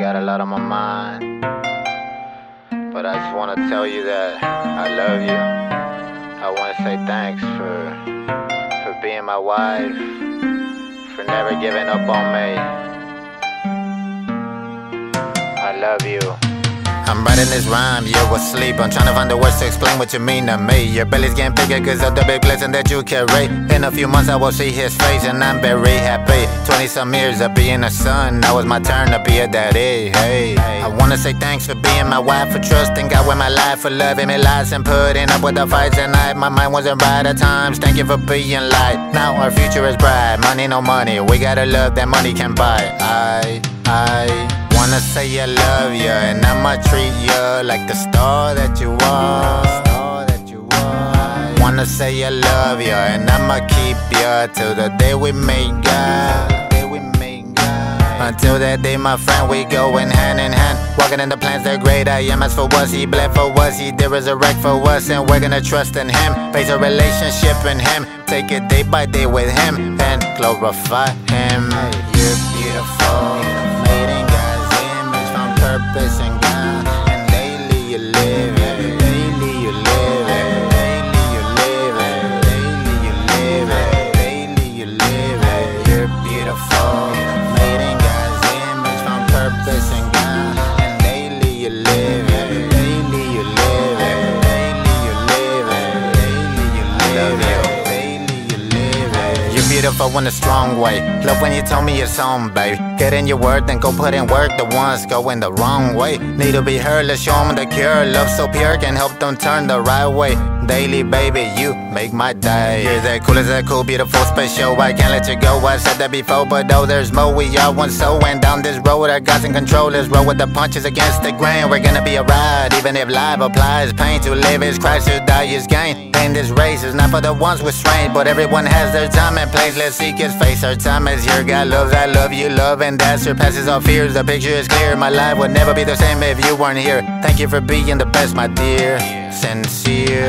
lot on my mind. But I just want to tell you that I love you. I want to say thanks for for being my wife, for never giving up on me. I love you. I'm writing this rhyme, you're asleep. I'm trying to find the words to explain what you mean to me. Your belly's getting bigger cause of the big blessing that you carry. In a few months, I will see his face and I'm very happy. 20 some years of being a son, now it's my turn to be a daddy. Hey, I wanna say thanks for being my wife, for trusting God with my life, for loving me lies and putting up with the fights at night. My mind wasn't right at times. Thank you for being light. Now our future is bright. Money, no money. We gotta love that money can buy. I, I. Wanna say I love you, and I'ma treat you like the star that you are. Wanna say I love you, and I'ma keep you till the day we make God. Until that day, my friend, we going hand in hand. Walking in the plans, they're great. I am as for us, he bled for us, he did resurrect for us, and we're gonna trust in him. Base a relationship in him, take it day by day with him, and glorify him. Beautiful in a strong way. Love when you tell me it's on, babe. Get in your word, then go put in work. The ones going the wrong way need to be heard. Let's show them the cure. Love so pure can help them turn the right way. Daily, baby, you make my day. You're that cool as that cool, beautiful, special. I can't let you go. I said that before, but though there's more. We are one soul, and down this road, I got some control. Let's roll with the punches against the grain. We're gonna be a ride, even if life applies. Pain to live is Christ, to die is gain. And this race is not for the ones with strength, but everyone has their time and place. Let's seek His face. Our time is here. God loves, I love you, love, and that surpasses all fears. The picture is clear. My life would never be the same if you weren't here. Thank you for being the best, my dear. Sincere,